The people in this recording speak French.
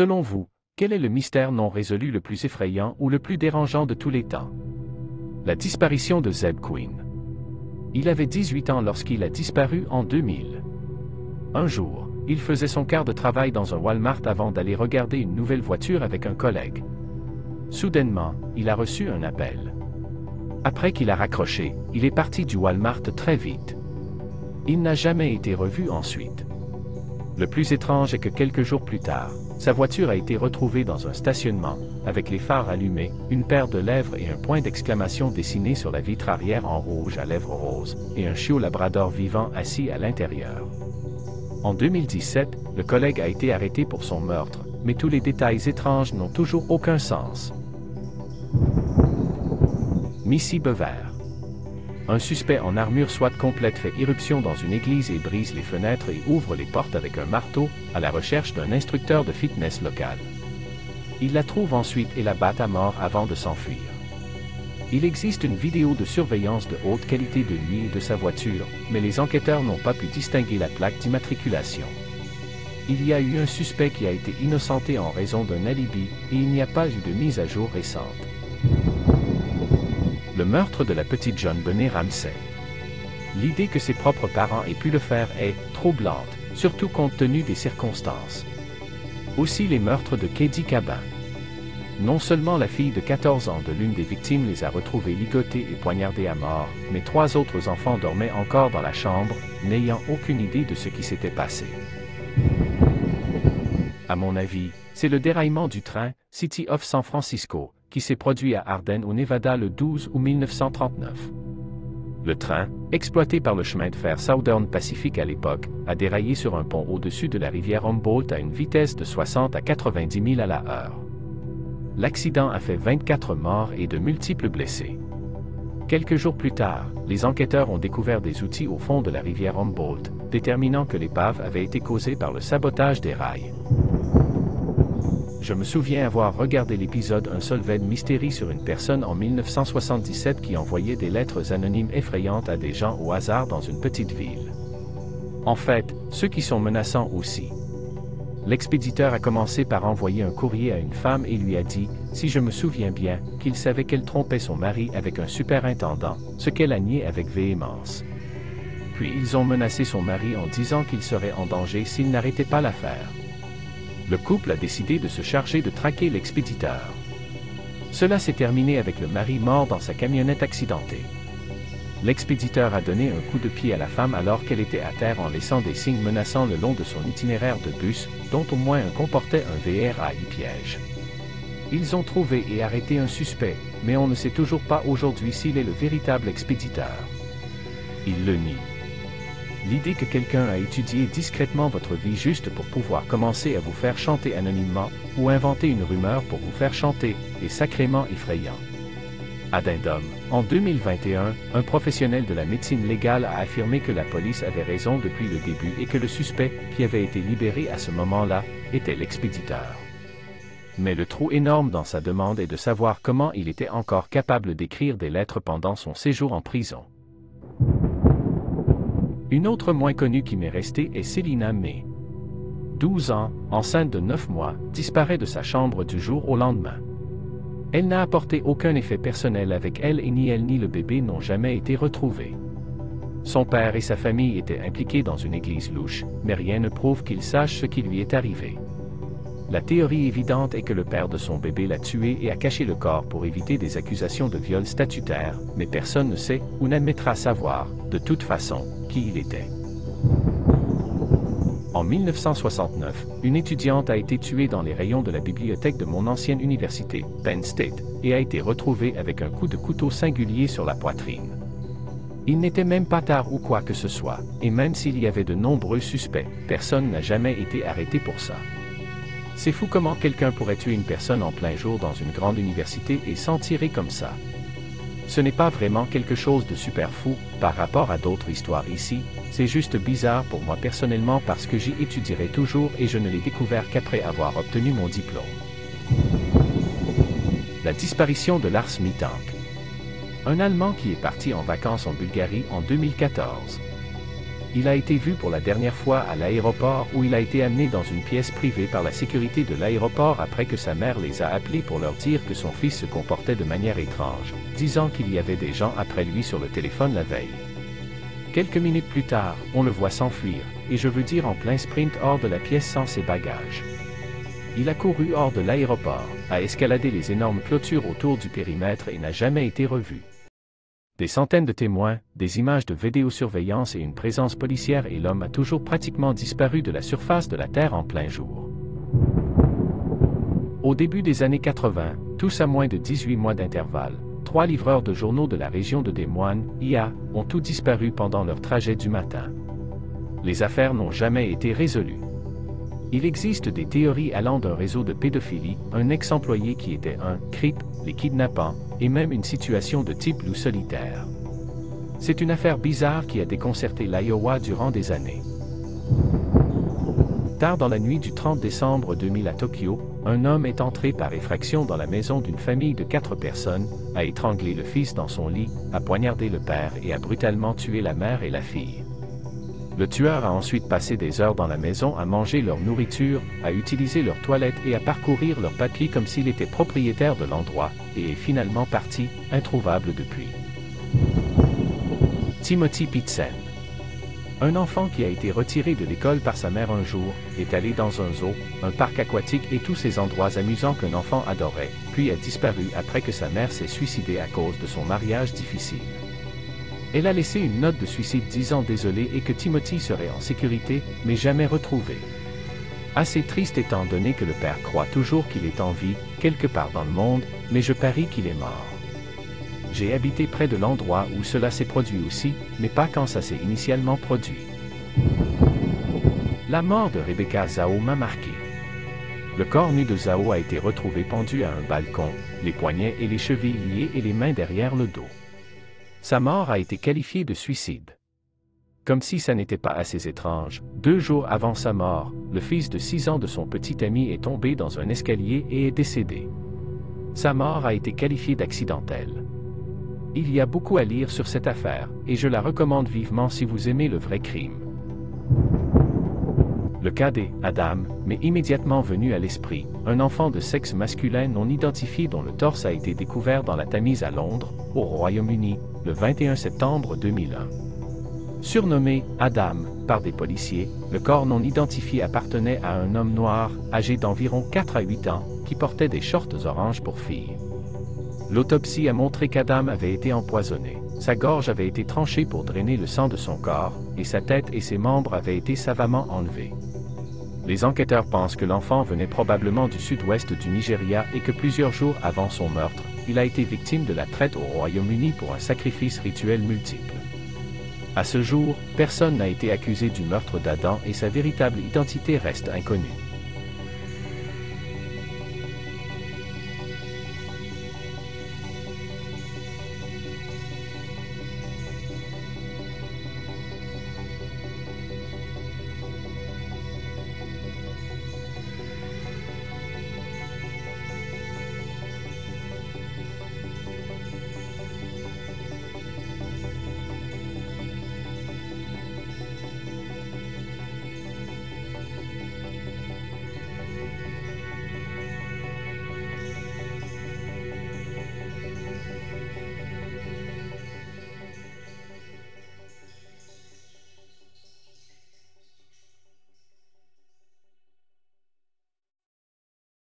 Selon vous, quel est le mystère non résolu le plus effrayant ou le plus dérangeant de tous les temps? La disparition de Zeb Queen. Il avait 18 ans lorsqu'il a disparu en 2000. Un jour, il faisait son quart de travail dans un Walmart avant d'aller regarder une nouvelle voiture avec un collègue. Soudainement, il a reçu un appel. Après qu'il a raccroché, il est parti du Walmart très vite. Il n'a jamais été revu ensuite. Le plus étrange est que quelques jours plus tard, sa voiture a été retrouvée dans un stationnement, avec les phares allumés, une paire de lèvres et un point d'exclamation dessiné sur la vitre arrière en rouge à lèvres roses, et un chiot labrador vivant assis à l'intérieur. En 2017, le collègue a été arrêté pour son meurtre, mais tous les détails étranges n'ont toujours aucun sens. Missy Bever un suspect en armure SWAT complète fait irruption dans une église et brise les fenêtres et ouvre les portes avec un marteau, à la recherche d'un instructeur de fitness local. Il la trouve ensuite et la bat à mort avant de s'enfuir. Il existe une vidéo de surveillance de haute qualité de lui et de sa voiture, mais les enquêteurs n'ont pas pu distinguer la plaque d'immatriculation. Il y a eu un suspect qui a été innocenté en raison d'un alibi, et il n'y a pas eu de mise à jour récente le meurtre de la petite John Benet Ramsey. L'idée que ses propres parents aient pu le faire est troublante, surtout compte tenu des circonstances. Aussi les meurtres de Katie Cabin. Non seulement la fille de 14 ans de l'une des victimes les a retrouvés ligotés et poignardés à mort, mais trois autres enfants dormaient encore dans la chambre, n'ayant aucune idée de ce qui s'était passé. À mon avis, c'est le déraillement du train City of San Francisco qui s'est produit à Ardennes au Nevada le 12 août 1939. Le train, exploité par le chemin de fer Southern Pacific à l'époque, a déraillé sur un pont au-dessus de la rivière Humboldt à une vitesse de 60 à 90 000 à la heure. L'accident a fait 24 morts et de multiples blessés. Quelques jours plus tard, les enquêteurs ont découvert des outils au fond de la rivière Humboldt, déterminant que l'épave avait été causée par le sabotage des rails. Je me souviens avoir regardé l'épisode Un solvède mystérie sur une personne en 1977 qui envoyait des lettres anonymes effrayantes à des gens au hasard dans une petite ville. En fait, ceux qui sont menaçants aussi. L'expéditeur a commencé par envoyer un courrier à une femme et lui a dit, si je me souviens bien, qu'il savait qu'elle trompait son mari avec un superintendant, ce qu'elle a nié avec véhémence. Puis ils ont menacé son mari en disant qu'il serait en danger s'il n'arrêtait pas l'affaire le couple a décidé de se charger de traquer l'expéditeur. Cela s'est terminé avec le mari mort dans sa camionnette accidentée. L'expéditeur a donné un coup de pied à la femme alors qu'elle était à terre en laissant des signes menaçants le long de son itinéraire de bus, dont au moins un comportait un VRAI piège. Ils ont trouvé et arrêté un suspect, mais on ne sait toujours pas aujourd'hui s'il est le véritable expéditeur. Il le nie. L'idée que quelqu'un a étudié discrètement votre vie juste pour pouvoir commencer à vous faire chanter anonymement, ou inventer une rumeur pour vous faire chanter, est sacrément effrayant. Addendum. En 2021, un professionnel de la médecine légale a affirmé que la police avait raison depuis le début et que le suspect, qui avait été libéré à ce moment-là, était l'expéditeur. Mais le trou énorme dans sa demande est de savoir comment il était encore capable d'écrire des lettres pendant son séjour en prison. Une autre moins connue qui m'est restée est Selina May. 12 ans, enceinte de 9 mois, disparaît de sa chambre du jour au lendemain. Elle n'a apporté aucun effet personnel avec elle et ni elle ni le bébé n'ont jamais été retrouvés. Son père et sa famille étaient impliqués dans une église louche, mais rien ne prouve qu'ils sachent ce qui lui est arrivé. La théorie évidente est que le père de son bébé l'a tué et a caché le corps pour éviter des accusations de viol statutaire, mais personne ne sait ou n'admettra savoir, de toute façon, qui il était. En 1969, une étudiante a été tuée dans les rayons de la bibliothèque de mon ancienne université, Penn State, et a été retrouvée avec un coup de couteau singulier sur la poitrine. Il n'était même pas tard ou quoi que ce soit, et même s'il y avait de nombreux suspects, personne n'a jamais été arrêté pour ça. C'est fou comment quelqu'un pourrait tuer une personne en plein jour dans une grande université et s'en tirer comme ça. Ce n'est pas vraiment quelque chose de super fou par rapport à d'autres histoires ici, c'est juste bizarre pour moi personnellement parce que j'y étudierai toujours et je ne l'ai découvert qu'après avoir obtenu mon diplôme. La disparition de Lars Mittank. Un Allemand qui est parti en vacances en Bulgarie en 2014. Il a été vu pour la dernière fois à l'aéroport où il a été amené dans une pièce privée par la sécurité de l'aéroport après que sa mère les a appelés pour leur dire que son fils se comportait de manière étrange, disant qu'il y avait des gens après lui sur le téléphone la veille. Quelques minutes plus tard, on le voit s'enfuir, et je veux dire en plein sprint hors de la pièce sans ses bagages. Il a couru hors de l'aéroport, a escaladé les énormes clôtures autour du périmètre et n'a jamais été revu. Des centaines de témoins, des images de vidéosurveillance et une présence policière et l'homme a toujours pratiquement disparu de la surface de la Terre en plein jour. Au début des années 80, tous à moins de 18 mois d'intervalle, trois livreurs de journaux de la région de Des Moines, IA, ont tous disparu pendant leur trajet du matin. Les affaires n'ont jamais été résolues. Il existe des théories allant d'un réseau de pédophilie, un ex-employé qui était un creep, les kidnappants, et même une situation de type loup solitaire. C'est une affaire bizarre qui a déconcerté l'Iowa durant des années. Tard dans la nuit du 30 décembre 2000 à Tokyo, un homme est entré par effraction dans la maison d'une famille de quatre personnes, a étranglé le fils dans son lit, a poignardé le père et a brutalement tué la mère et la fille. Le tueur a ensuite passé des heures dans la maison à manger leur nourriture, à utiliser leurs toilettes et à parcourir leurs papiers comme s'il était propriétaire de l'endroit, et est finalement parti, introuvable depuis. Timothy Pitsen un enfant qui a été retiré de l'école par sa mère un jour, est allé dans un zoo, un parc aquatique et tous ces endroits amusants qu'un enfant adorait, puis a disparu après que sa mère s'est suicidée à cause de son mariage difficile. Elle a laissé une note de suicide disant désolé et que Timothy serait en sécurité, mais jamais retrouvé. Assez triste étant donné que le père croit toujours qu'il est en vie, quelque part dans le monde, mais je parie qu'il est mort. J'ai habité près de l'endroit où cela s'est produit aussi, mais pas quand ça s'est initialement produit. La mort de Rebecca Zhao m'a marqué. Le corps nu de Zhao a été retrouvé pendu à un balcon, les poignets et les chevilles liés et les mains derrière le dos. Sa mort a été qualifiée de suicide. Comme si ça n'était pas assez étrange, deux jours avant sa mort, le fils de six ans de son petit ami est tombé dans un escalier et est décédé. Sa mort a été qualifiée d'accidentelle. Il y a beaucoup à lire sur cette affaire, et je la recommande vivement si vous aimez le vrai crime. Le cas des Adam m'est immédiatement venu à l'esprit, un enfant de sexe masculin non identifié dont le torse a été découvert dans la Tamise à Londres, au Royaume-Uni, le 21 septembre 2001. Surnommé Adam par des policiers, le corps non identifié appartenait à un homme noir, âgé d'environ 4 à 8 ans, qui portait des shorts oranges pour filles. L'autopsie a montré qu'Adam avait été empoisonné. Sa gorge avait été tranchée pour drainer le sang de son corps, et sa tête et ses membres avaient été savamment enlevés. Les enquêteurs pensent que l'enfant venait probablement du sud-ouest du Nigeria et que plusieurs jours avant son meurtre, il a été victime de la traite au Royaume-Uni pour un sacrifice rituel multiple. À ce jour, personne n'a été accusé du meurtre d'Adam et sa véritable identité reste inconnue.